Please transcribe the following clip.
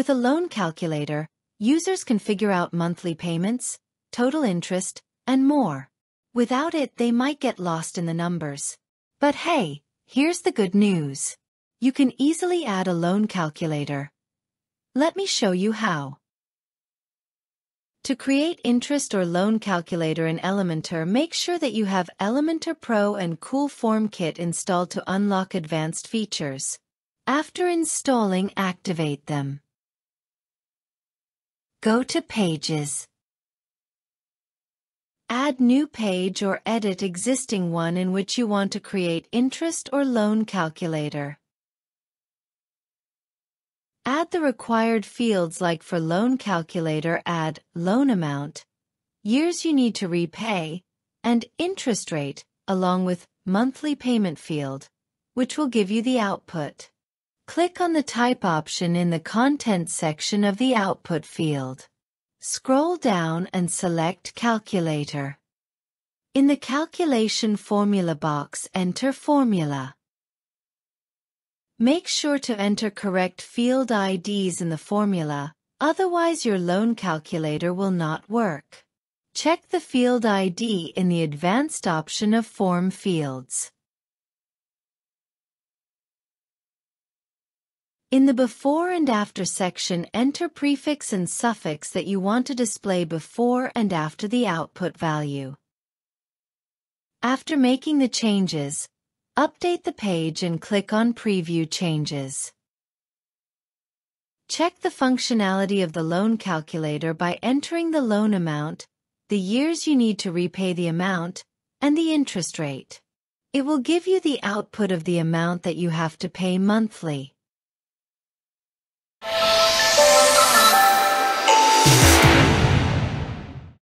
With a loan calculator, users can figure out monthly payments, total interest, and more. Without it, they might get lost in the numbers. But hey, here's the good news. You can easily add a loan calculator. Let me show you how. To create interest or loan calculator in Elementor, make sure that you have Elementor Pro and Cool FormKit installed to unlock advanced features. After installing, activate them. Go to Pages. Add new page or edit existing one in which you want to create interest or loan calculator. Add the required fields like for loan calculator add loan amount, years you need to repay, and interest rate, along with monthly payment field, which will give you the output. Click on the type option in the content section of the output field. Scroll down and select calculator. In the calculation formula box enter formula. Make sure to enter correct field IDs in the formula, otherwise your loan calculator will not work. Check the field ID in the advanced option of form fields. In the before and after section enter prefix and suffix that you want to display before and after the output value. After making the changes, Update the page and click on Preview Changes. Check the functionality of the loan calculator by entering the loan amount, the years you need to repay the amount, and the interest rate. It will give you the output of the amount that you have to pay monthly.